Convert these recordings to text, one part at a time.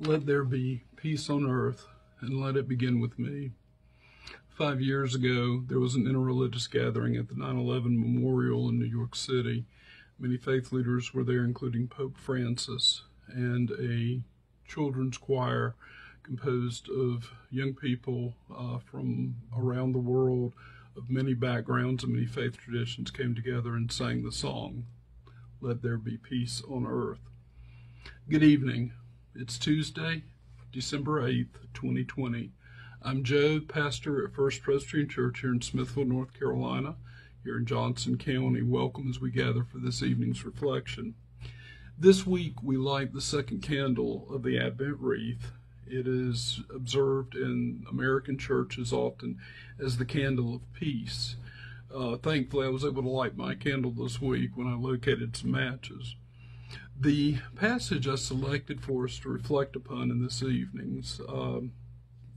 Let there be peace on earth, and let it begin with me. Five years ago, there was an interreligious gathering at the 9 11 memorial in New York City. Many faith leaders were there, including Pope Francis, and a children's choir composed of young people uh, from around the world of many backgrounds and many faith traditions came together and sang the song, Let There Be Peace on Earth. Good evening. It's Tuesday, December 8th, 2020. I'm Joe, pastor at First Presbyterian Church here in Smithfield, North Carolina, here in Johnston County. Welcome as we gather for this evening's reflection. This week we light the second candle of the Advent wreath. It is observed in American churches often as the candle of peace. Uh, thankfully, I was able to light my candle this week when I located some matches. The passage I selected for us to reflect upon in this evening's um,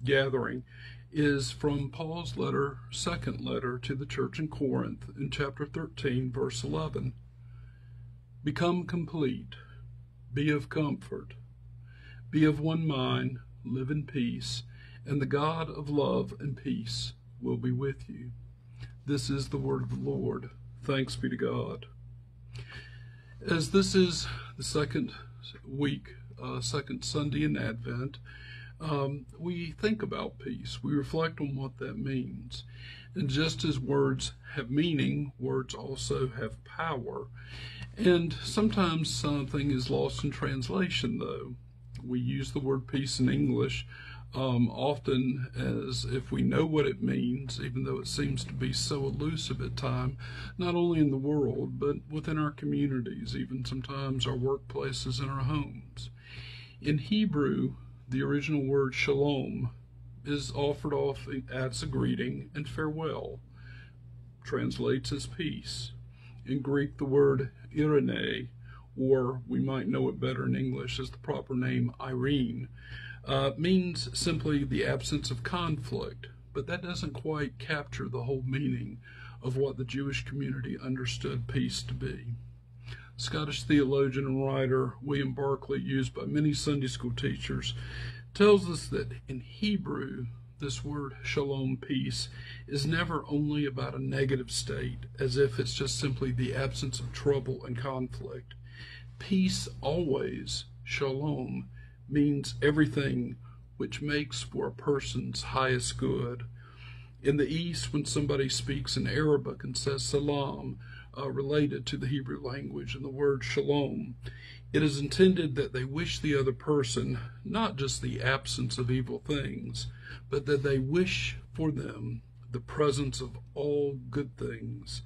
gathering is from Paul's letter, second letter to the church in Corinth, in chapter 13, verse 11. Become complete, be of comfort, be of one mind, live in peace, and the God of love and peace will be with you. This is the word of the Lord. Thanks be to God. As this is the second week, uh, second Sunday in Advent, um, we think about peace. We reflect on what that means. And just as words have meaning, words also have power. And sometimes something is lost in translation, though. We use the word peace in English um, often as if we know what it means, even though it seems to be so elusive at times, not only in the world, but within our communities, even sometimes our workplaces and our homes. In Hebrew, the original word shalom is offered off as a greeting and farewell, translates as peace. In Greek, the word irene, or we might know it better in English as the proper name Irene, uh, means simply the absence of conflict, but that doesn't quite capture the whole meaning of what the Jewish community understood peace to be. Scottish theologian and writer William Barclay, used by many Sunday school teachers, tells us that in Hebrew, this word shalom, peace, is never only about a negative state, as if it's just simply the absence of trouble and conflict. Peace always, shalom, means everything which makes for a person's highest good. In the East, when somebody speaks in Arabic and says salam, uh, related to the Hebrew language and the word shalom, it is intended that they wish the other person not just the absence of evil things, but that they wish for them the presence of all good things.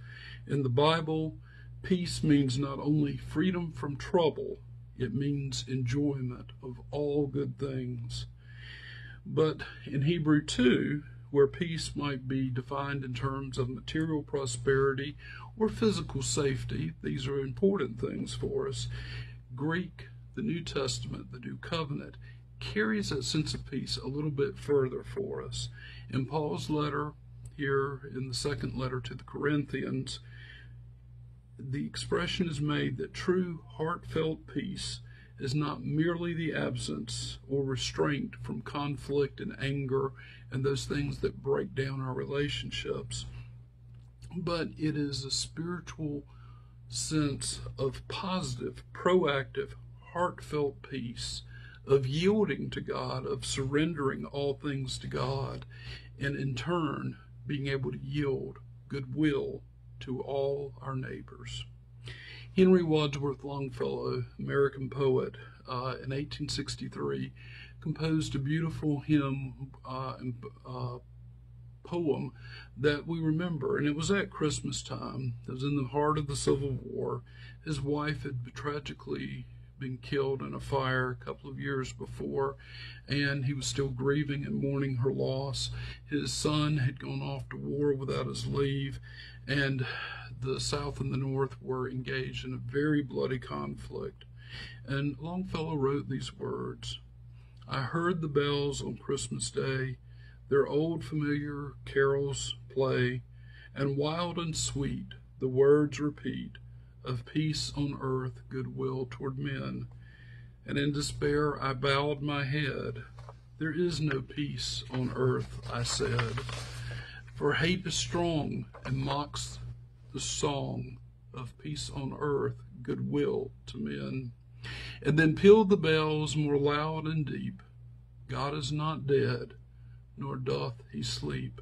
In the Bible, peace means not only freedom from trouble, it means enjoyment of all good things. But in Hebrew 2, where peace might be defined in terms of material prosperity or physical safety, these are important things for us. Greek, the New Testament, the New Covenant, carries that sense of peace a little bit further for us. In Paul's letter, here in the second letter to the Corinthians, the expression is made that true heartfelt peace is not merely the absence or restraint from conflict and anger and those things that break down our relationships, but it is a spiritual sense of positive, proactive, heartfelt peace, of yielding to God, of surrendering all things to God, and in turn being able to yield goodwill to all our neighbors. Henry Wadsworth Longfellow, American poet, uh, in 1863, composed a beautiful hymn uh, uh, poem that we remember, and it was at Christmas time. It was in the heart of the Civil War. His wife had tragically been killed in a fire a couple of years before, and he was still grieving and mourning her loss. His son had gone off to war without his leave, and the South and the North were engaged in a very bloody conflict. And Longfellow wrote these words I heard the bells on Christmas Day, their old familiar carols play, and wild and sweet the words repeat of peace on earth, goodwill toward men. and in despair I bowed my head. There is no peace on earth, I said, for hate is strong and mocks the song of peace on earth, goodwill to men. And then pealed the bells more loud and deep. God is not dead, nor doth he sleep.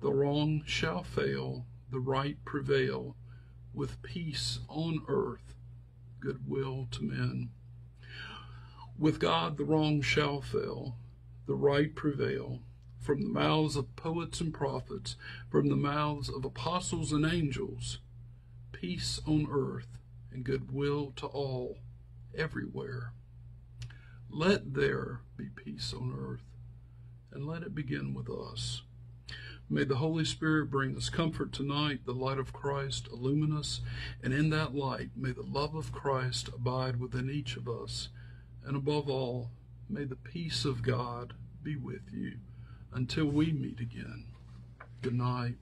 The wrong shall fail, the right prevail, with peace on earth, goodwill to men. With God the wrong shall fail, the right prevail. From the mouths of poets and prophets, from the mouths of apostles and angels, peace on earth and goodwill to all, everywhere. Let there be peace on earth, and let it begin with us. May the Holy Spirit bring us comfort tonight, the light of Christ illumine us, and in that light may the love of Christ abide within each of us and above all, may the peace of God be with you until we meet again. Good night.